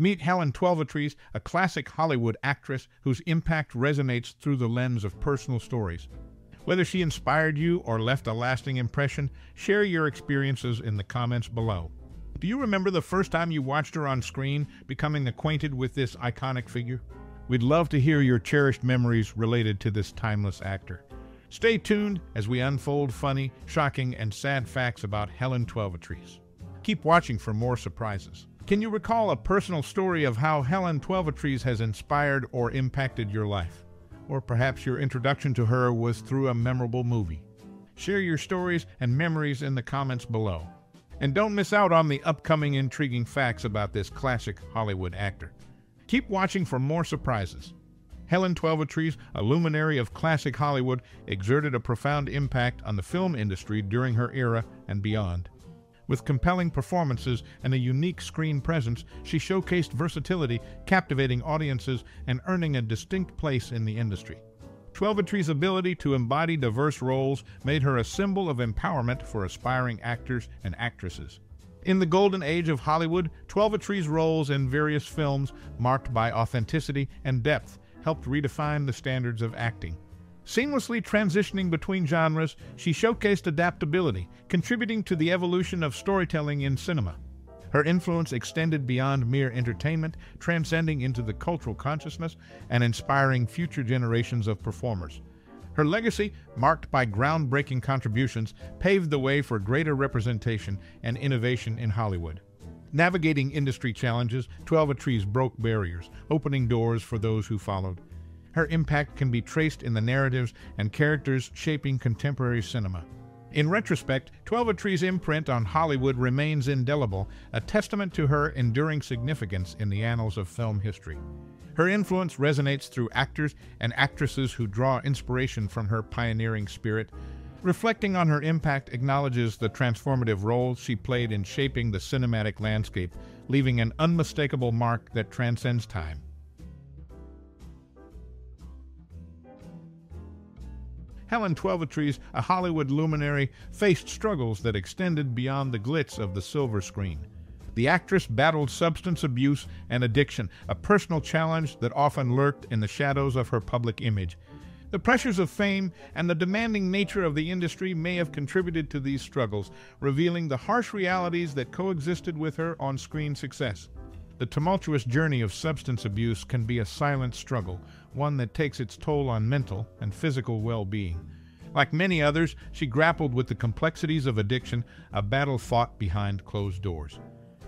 Meet Helen Twelvetrees, a classic Hollywood actress whose impact resonates through the lens of personal stories. Whether she inspired you or left a lasting impression, share your experiences in the comments below. Do you remember the first time you watched her on screen, becoming acquainted with this iconic figure? We'd love to hear your cherished memories related to this timeless actor. Stay tuned as we unfold funny, shocking, and sad facts about Helen Twelvetrees. Keep watching for more surprises. Can you recall a personal story of how Helen Twelvetrees has inspired or impacted your life? Or perhaps your introduction to her was through a memorable movie. Share your stories and memories in the comments below. And don't miss out on the upcoming intriguing facts about this classic Hollywood actor. Keep watching for more surprises. Helen Twelvetrees, a luminary of classic Hollywood, exerted a profound impact on the film industry during her era and beyond. With compelling performances and a unique screen presence, she showcased versatility, captivating audiences, and earning a distinct place in the industry. Twelvetrees' ability to embody diverse roles made her a symbol of empowerment for aspiring actors and actresses. In the golden age of Hollywood, Twelvetrees' roles in various films, marked by authenticity and depth, helped redefine the standards of acting. Seamlessly transitioning between genres, she showcased adaptability, contributing to the evolution of storytelling in cinema. Her influence extended beyond mere entertainment, transcending into the cultural consciousness and inspiring future generations of performers. Her legacy, marked by groundbreaking contributions, paved the way for greater representation and innovation in Hollywood. Navigating industry challenges, Twelvetrees broke barriers, opening doors for those who followed. Her impact can be traced in the narratives and characters shaping contemporary cinema. In retrospect, Twelvetrees' imprint on Hollywood remains indelible, a testament to her enduring significance in the annals of film history. Her influence resonates through actors and actresses who draw inspiration from her pioneering spirit, Reflecting on her impact acknowledges the transformative role she played in shaping the cinematic landscape, leaving an unmistakable mark that transcends time. Helen Twelvetrees, a Hollywood luminary, faced struggles that extended beyond the glitz of the silver screen. The actress battled substance abuse and addiction, a personal challenge that often lurked in the shadows of her public image. The pressures of fame and the demanding nature of the industry may have contributed to these struggles, revealing the harsh realities that coexisted with her on screen success. The tumultuous journey of substance abuse can be a silent struggle, one that takes its toll on mental and physical well being. Like many others, she grappled with the complexities of addiction, a battle fought behind closed doors.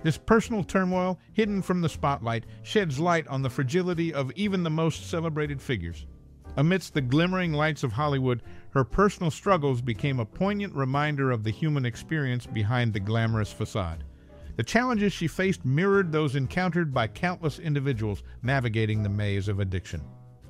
This personal turmoil, hidden from the spotlight, sheds light on the fragility of even the most celebrated figures. Amidst the glimmering lights of Hollywood, her personal struggles became a poignant reminder of the human experience behind the glamorous facade. The challenges she faced mirrored those encountered by countless individuals navigating the maze of addiction.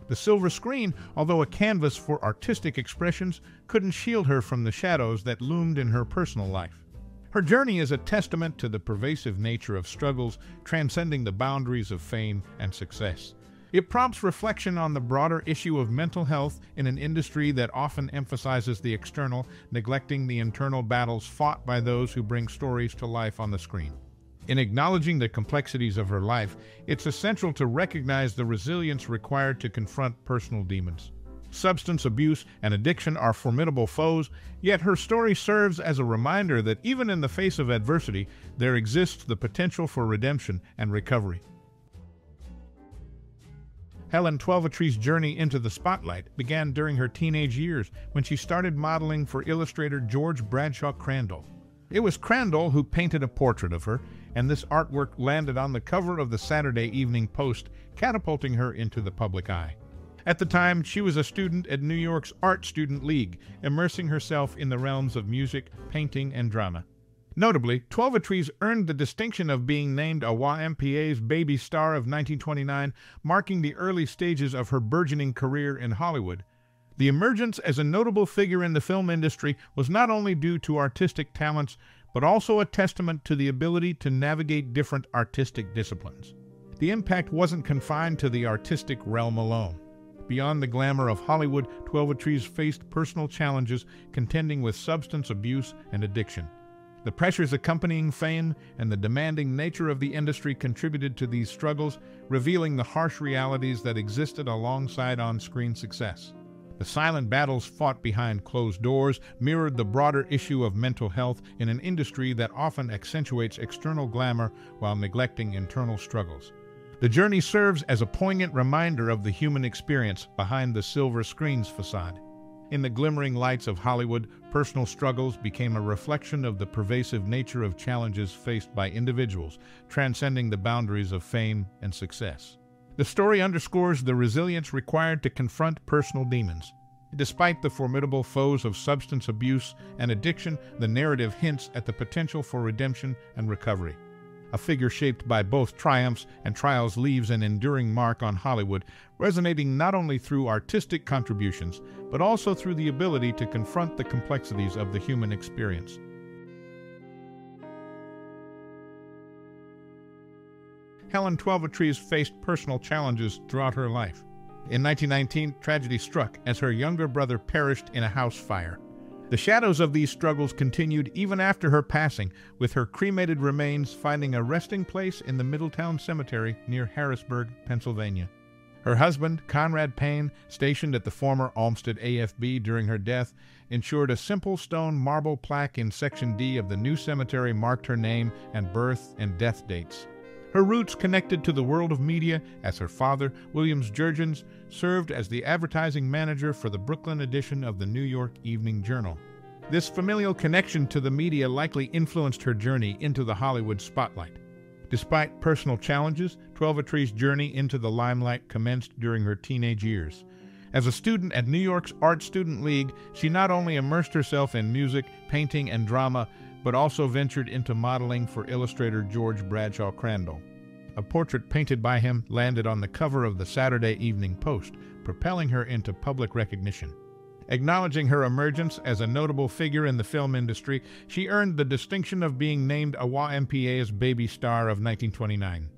The silver screen, although a canvas for artistic expressions, couldn't shield her from the shadows that loomed in her personal life. Her journey is a testament to the pervasive nature of struggles transcending the boundaries of fame and success. It prompts reflection on the broader issue of mental health in an industry that often emphasizes the external, neglecting the internal battles fought by those who bring stories to life on the screen. In acknowledging the complexities of her life, it's essential to recognize the resilience required to confront personal demons. Substance abuse and addiction are formidable foes, yet her story serves as a reminder that even in the face of adversity, there exists the potential for redemption and recovery. Helen Twelvetrees' journey into the spotlight began during her teenage years when she started modeling for illustrator George Bradshaw Crandall. It was Crandall who painted a portrait of her, and this artwork landed on the cover of the Saturday Evening Post, catapulting her into the public eye. At the time, she was a student at New York's Art Student League, immersing herself in the realms of music, painting, and drama. Notably, Twelvetrees earned the distinction of being named a YMPA's Baby Star of 1929, marking the early stages of her burgeoning career in Hollywood. The emergence as a notable figure in the film industry was not only due to artistic talents, but also a testament to the ability to navigate different artistic disciplines. The impact wasn't confined to the artistic realm alone. Beyond the glamour of Hollywood, Twelvetrees faced personal challenges contending with substance abuse and addiction. The pressures accompanying fame and the demanding nature of the industry contributed to these struggles, revealing the harsh realities that existed alongside on-screen success. The silent battles fought behind closed doors mirrored the broader issue of mental health in an industry that often accentuates external glamour while neglecting internal struggles. The journey serves as a poignant reminder of the human experience behind the silver screen's facade. In the glimmering lights of Hollywood, personal struggles became a reflection of the pervasive nature of challenges faced by individuals, transcending the boundaries of fame and success. The story underscores the resilience required to confront personal demons. Despite the formidable foes of substance abuse and addiction, the narrative hints at the potential for redemption and recovery a figure shaped by both triumphs and trials leaves an enduring mark on Hollywood, resonating not only through artistic contributions, but also through the ability to confront the complexities of the human experience. Helen Twelvetrees faced personal challenges throughout her life. In 1919, tragedy struck as her younger brother perished in a house fire. The shadows of these struggles continued even after her passing, with her cremated remains finding a resting place in the Middletown Cemetery near Harrisburg, Pennsylvania. Her husband, Conrad Payne, stationed at the former Olmsted AFB during her death, ensured a simple stone marble plaque in Section D of the new cemetery marked her name and birth and death dates. Her roots connected to the world of media as her father, Williams Jurgens, served as the advertising manager for the Brooklyn edition of the New York Evening Journal. This familial connection to the media likely influenced her journey into the Hollywood spotlight. Despite personal challenges, Twelvetrees' journey into the limelight commenced during her teenage years. As a student at New York's Art Student League, she not only immersed herself in music, painting, and drama, but also ventured into modeling for illustrator George Bradshaw Crandall. A portrait painted by him landed on the cover of the Saturday Evening Post, propelling her into public recognition. Acknowledging her emergence as a notable figure in the film industry, she earned the distinction of being named a WAMPAS Baby Star of 1929.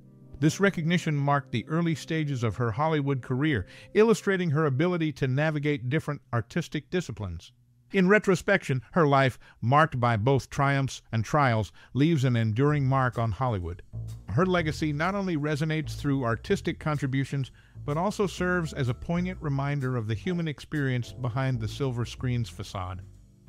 This recognition marked the early stages of her Hollywood career, illustrating her ability to navigate different artistic disciplines. In retrospection, her life, marked by both triumphs and trials, leaves an enduring mark on Hollywood. Her legacy not only resonates through artistic contributions, but also serves as a poignant reminder of the human experience behind the silver screen's facade.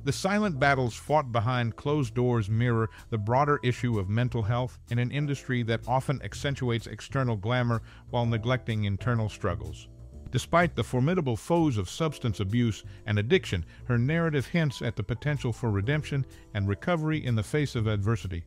The silent battles fought behind closed doors mirror the broader issue of mental health in an industry that often accentuates external glamour while neglecting internal struggles. Despite the formidable foes of substance abuse and addiction, her narrative hints at the potential for redemption and recovery in the face of adversity.